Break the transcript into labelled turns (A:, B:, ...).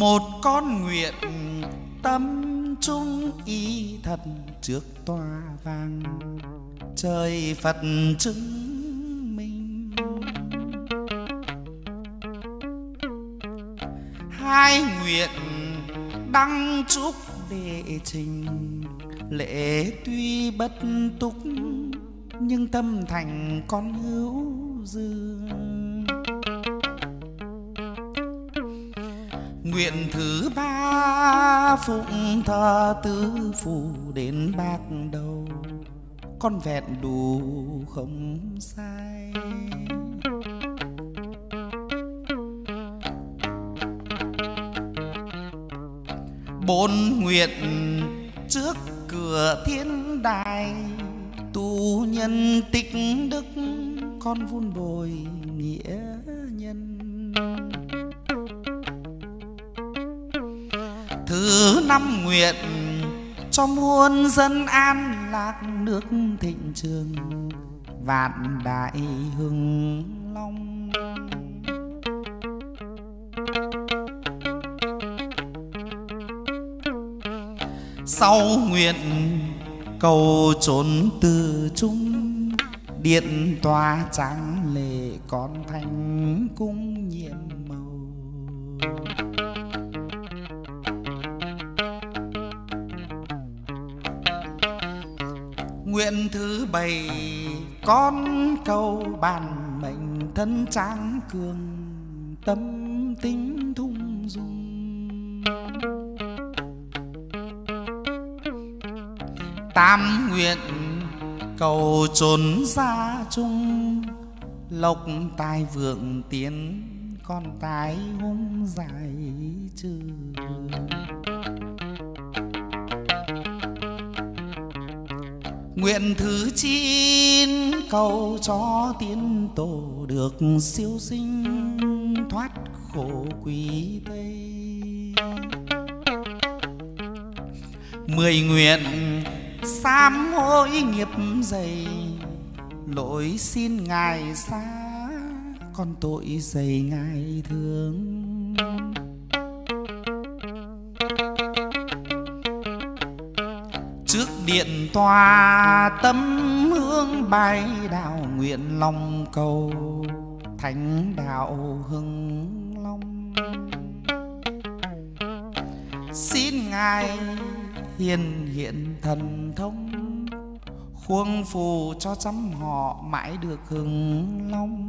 A: một con nguyện tâm trung ý thật trước tòa vàng. Trời phật chứng minh. Hai nguyện đăng trúc đệ trình. Lễ tuy bất túc, nhưng tâm thành con hữu dương nguyện thứ ba phụng thờ tứ phủ đến bạc đầu. Con vẹn đủ không sai. Bốn nguyện trước cửa thiên đài tu nhân tích đức, con vun bồi nghĩa năm nguyện cho muôn dân an lạc nước thịnh trường vạn đại hưng long. Sau nguyện cầu trốn từ chung điện tòa tráng lệ con thành cung nhiệm màu. Nguyện thứ bảy, con cầu bàn mệnh thân tráng cường, tâm tính thung dung. Tam nguyện cầu trốn gia chung lộc tài vượng tiến, con tài hung giải trừ. Nguyện thứ chín, cầu cho tiên tổ được siêu sinh, thoát khổ quý tây. Mười nguyện, sám hối nghiệp dày, lỗi xin ngài xa, con tội dày ngài thương. Trước điện tòa tâm hương bay đạo nguyện lòng cầu, thánh đạo hưng long. Xin ngài hiền hiện thần thông khuôn phù cho trăm họ mãi được hưng long.